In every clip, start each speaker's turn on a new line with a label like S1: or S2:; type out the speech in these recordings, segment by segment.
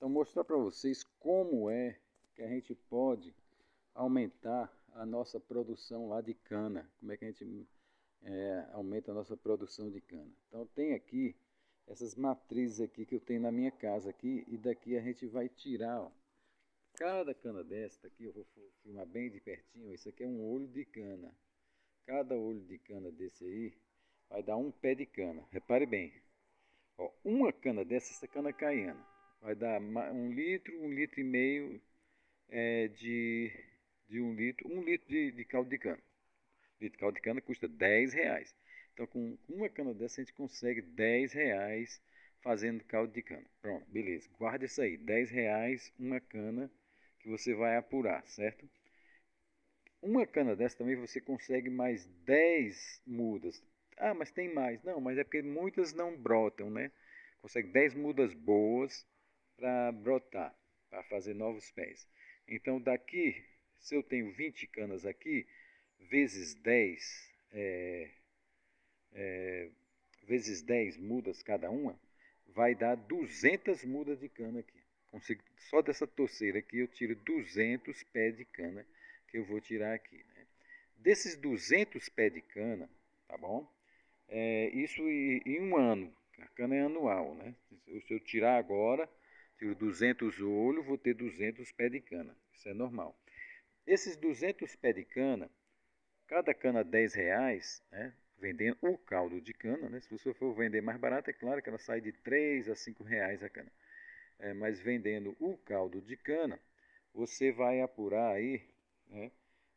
S1: Então mostrar para vocês como é que a gente pode aumentar a nossa produção lá de cana. Como é que a gente é, aumenta a nossa produção de cana. Então tem aqui essas matrizes aqui que eu tenho na minha casa aqui e daqui a gente vai tirar ó, cada cana desta aqui, eu vou filmar bem de pertinho, isso aqui é um olho de cana. Cada olho de cana desse aí vai dar um pé de cana. Repare bem, ó, uma cana dessa, essa cana caiana, vai dar um litro, um litro e meio é, de, de um litro, um litro de, de caldo de cana. Litro de caldo de cana custa 10 reais. Então com uma cana dessa a gente consegue 10 reais fazendo caldo de cana. Pronto, beleza. Guarda isso aí, 10 reais uma cana que você vai apurar, certo? Uma cana dessa também você consegue mais 10 mudas. Ah, mas tem mais. Não, mas é porque muitas não brotam, né? Consegue 10 mudas boas para brotar, para fazer novos pés. Então daqui, se eu tenho 20 canas aqui, vezes 10, é, é, vezes 10 mudas cada uma, vai dar 200 mudas de cana aqui. Consigo, só dessa torceira aqui eu tiro 200 pés de cana que eu vou tirar aqui. Né? Desses 200 pés de cana, tá bom? É, isso em um ano, a cana é anual, né? Se eu tirar agora, tiro 200 olhos, vou ter 200 pés de cana. Isso é normal. Esses 200 pés de cana, cada cana 10 reais, né? vendendo o caldo de cana. Né? Se você for vender mais barato, é claro que ela sai de 3 a 5 reais a cana. É, mas vendendo o caldo de cana, você vai apurar aí né,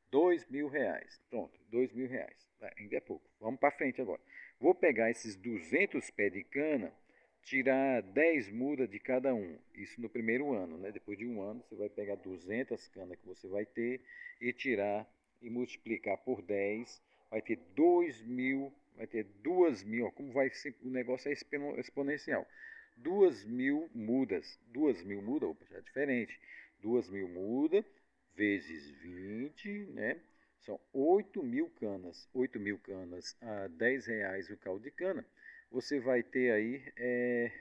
S1: 2 mil reais. Pronto, 2 mil reais. Ainda é pouco. Vamos para frente agora. Vou pegar esses 200 pés de cana tirar 10 mudas de cada um. Isso no primeiro ano, né? Depois de um ano, você vai pegar 200 canas que você vai ter e tirar e multiplicar por 10, vai ter 2 mil, vai ter 2 mil, como vai ser, o negócio é exponencial. 2 mil mudas, 2 mil mudas, opa, já é diferente, 2 mil mudas vezes 20, né? São 8 mil canas, 8 mil canas a 10 reais o caldo de cana você vai ter aí é,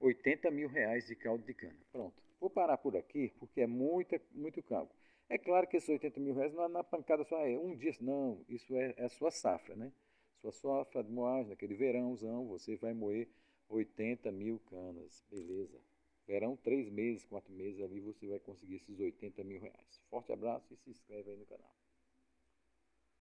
S1: 80 mil reais de caldo de cana. Pronto. Vou parar por aqui porque é muita, muito cálculo. É claro que esses 80 mil reais não é na pancada só é um dia, não. Isso é, é a sua safra, né? Sua safra de moagem, naquele verãozão, você vai moer 80 mil canas. Beleza. Verão, três meses, quatro meses ali, você vai conseguir esses 80 mil reais. Forte abraço e se inscreve aí no canal.